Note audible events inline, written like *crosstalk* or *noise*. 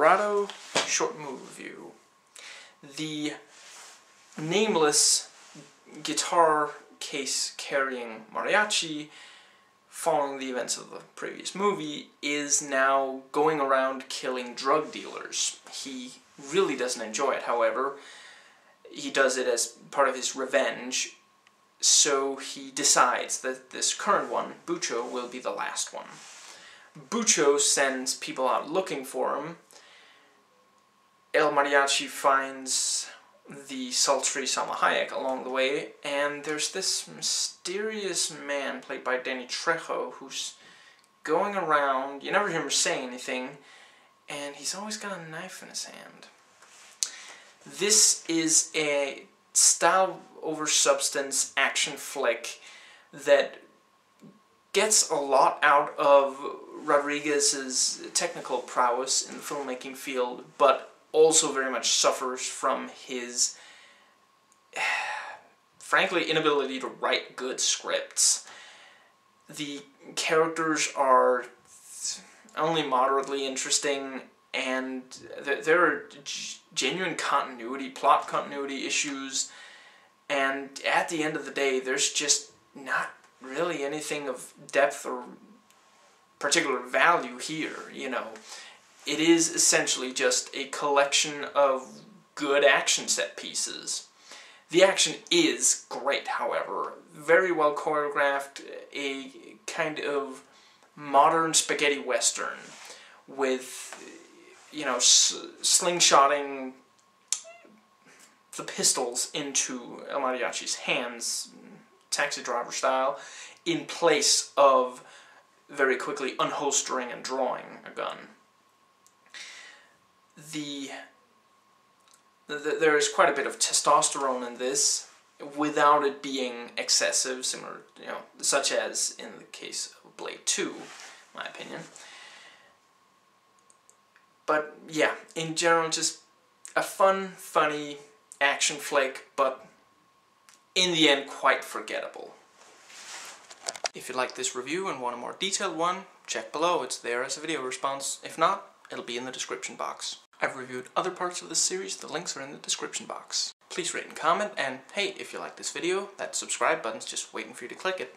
Rado short movie review. The nameless guitar case carrying mariachi following the events of the previous movie is now going around killing drug dealers. He really doesn't enjoy it, however. He does it as part of his revenge, so he decides that this current one, Bucho, will be the last one. Bucho sends people out looking for him. El Mariachi finds the sultry Salma Hayek along the way, and there's this mysterious man played by Danny Trejo who's going around, you never hear him say anything, and he's always got a knife in his hand. This is a style over substance action flick that gets a lot out of Rodriguez's technical prowess in the filmmaking field, but also very much suffers from his, *sighs* frankly, inability to write good scripts. The characters are only moderately interesting, and there are genuine continuity, plot continuity issues, and at the end of the day, there's just not really anything of depth or particular value here, you know it is essentially just a collection of good action set pieces. The action is great, however. Very well choreographed, a kind of modern spaghetti western with, you know, slingshotting the pistols into El Mariachi's hands, taxi driver style, in place of very quickly unholstering and drawing a gun the, the there is quite a bit of testosterone in this without it being excessive, similar, you know, such as in the case of Blade 2, my opinion. But yeah, in general, just a fun, funny action flick, but in the end, quite forgettable. If you like this review and want a more detailed one, check below, it's there as a video response. If not, it'll be in the description box. I've reviewed other parts of this series, the links are in the description box. Please rate and comment, and hey, if you like this video, that subscribe button's just waiting for you to click it.